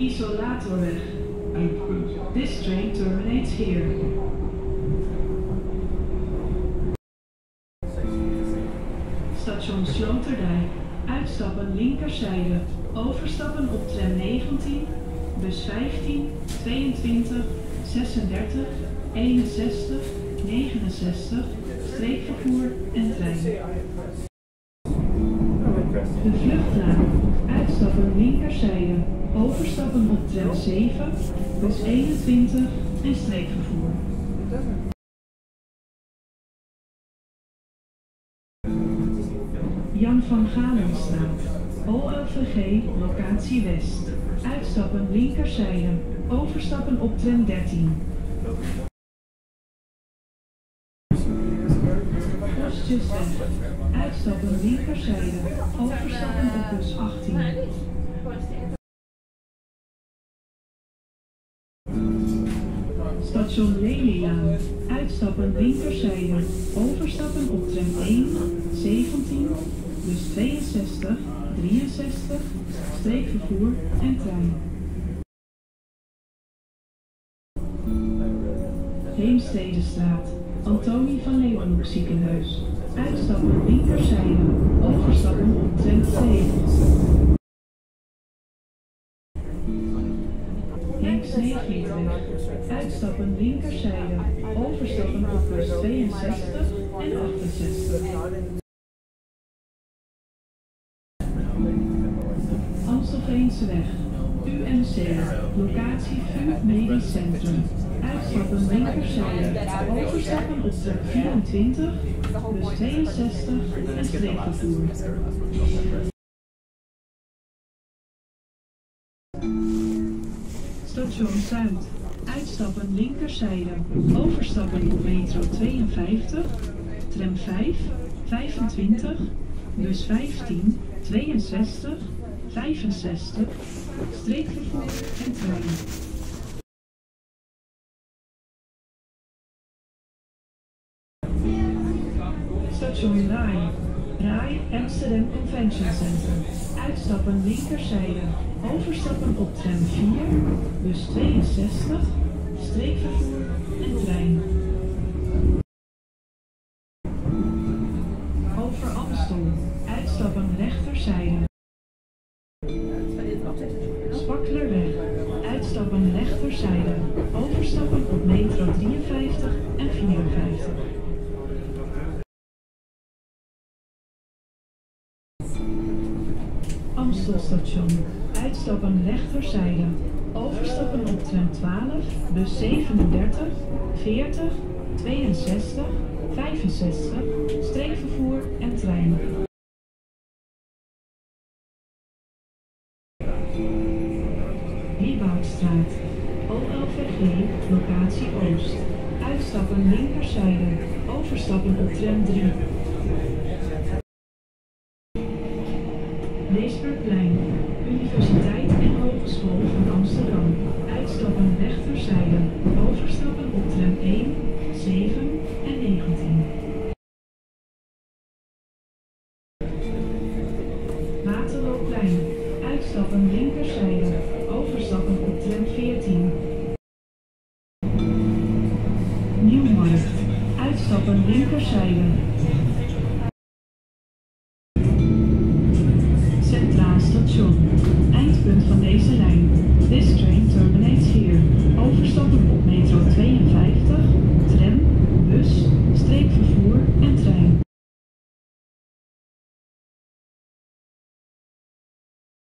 Isolatorweg. Eindpunt. This train terminates here. Station Sloterdijk. Uitstappen linkerzijde. Overstappen op tram 19, bus 15, 22, 36, 61, 69, streekvervoer en trein. De vluchtlaan. Uitstappen linkerzijde. Overstappen op tram 7, bus 21 en streekvervoer. Jan van Galenstraat. OLVG, locatie West. Uitstappen linkerzijde. Overstappen op tram 13. Uitstappen linkerzijde. Overstappen op bus 18. Station Lelylaan. Uitstappen linkerzijde. Overstappen op tram 1, 17, bus 62, 63, streekvervoer en trein. Heemstedestraat. Antonie van Leeuwenhoek ziekenhuis. Uitstappen linkerzijde. Overstappen op tram 2. Henk Sneevlietweg. Uitstappen linkerzijde. Overstappen op bus 62 en 68. Amstelveenseweg. Locatie VU Medisch Centrum. Uitstappen linkerzijde. Overstappen op tram 24, bus 62 en streekvervoer. Station Zuid. Uitstappen linkerzijde. Overstappen op metro 52, tram 5, 25, bus 15, 62, 65, streekvervoer en trein. Station Rai. Rai Amsterdam Convention Center. Uitstappen linkerzijde. Overstappen op tram 4, bus 62, streekvervoer en trein. Over Amstel. Uitstappen rechterzijde. overstappen op metro 53 en 54. Amstelstation. Uitstappen rechterzijde. Overstappen op tram 12, bus 37, 40, 62, 65, streekvervoer en trein. Wieboudstraat locatie Oost. Uitstappen linkerzijde. Overstappen op tram 3. Leesbergplein, Universiteit en Hogeschool van Amsterdam. Uitstappen rechterzijde. Overstappen op tram 1, 7 en 19. Waterloopplein, uitstappen linkerzijde. Overstappen op tram 14. Nieuwmarkt. Uitstappen linkerzijde. Centraal Station.